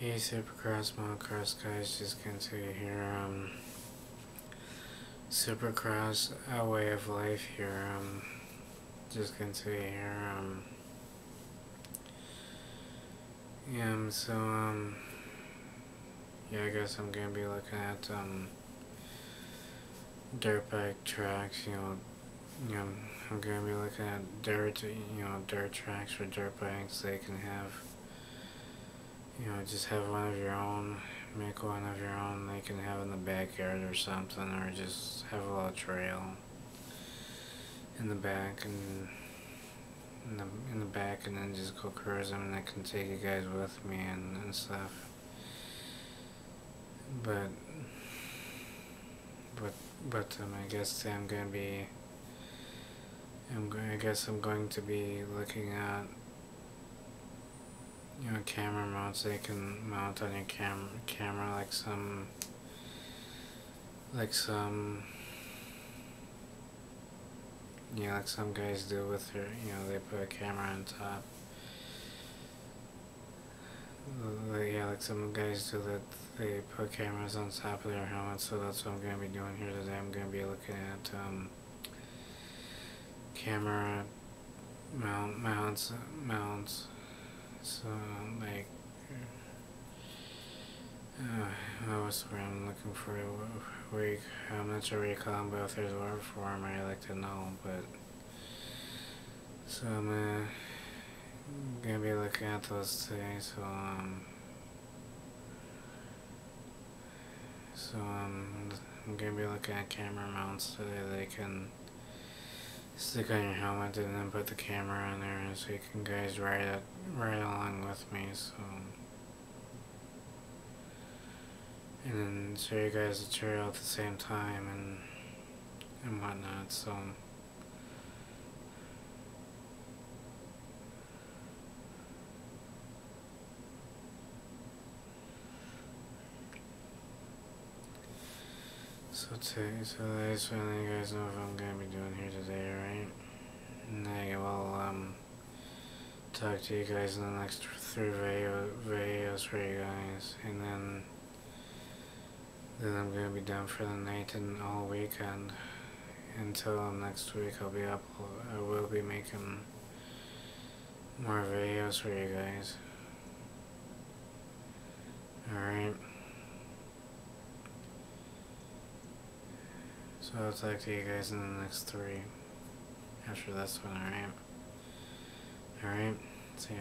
Hey Supercross Motocross guys, just to here, um, Supercross, a way of life here, um, just to here, um, yeah, um, so, um, yeah, I guess I'm gonna be looking at, um, dirt bike tracks, you know, you know, I'm gonna be looking at dirt, you know, dirt tracks for dirt bikes, they can have, you know, just have one of your own, make one of your own they can have in the backyard or something, or just have a little trail in the back and in the in the back and then just go cruising and I can take you guys with me and, and stuff. But but but um, I guess I'm gonna be I'm going I guess I'm going to be looking at you know, camera mounts they can mount on your cam camera like some like some yeah, like some guys do with their you know, they put a camera on top. Yeah, like some guys do that they put cameras on top of their helmets, so that's what I'm gonna be doing here today. I'm gonna be looking at um camera mount mounts mounts so, like, uh, I was where I'm looking for a where I'm not sure what you call them, but if there's a word for them, I'd like to know, but, so I'm uh, gonna be looking at those today, so, um, so, um, I'm gonna be looking at camera mounts today, they can, stick on your helmet and then put the camera on there so you can guys ride it right along with me so. And show you guys the trail at the same time and and whatnot so So today, so to let you guys know what I'm gonna be doing here today, right? And I will um talk to you guys in the next three video, videos for you guys, and then then I'm gonna be done for the night and all weekend. Until next week, I'll be up. I will be making more videos for you guys. Alright. So I'll talk to you guys in the next three after this one, alright? Alright, see ya.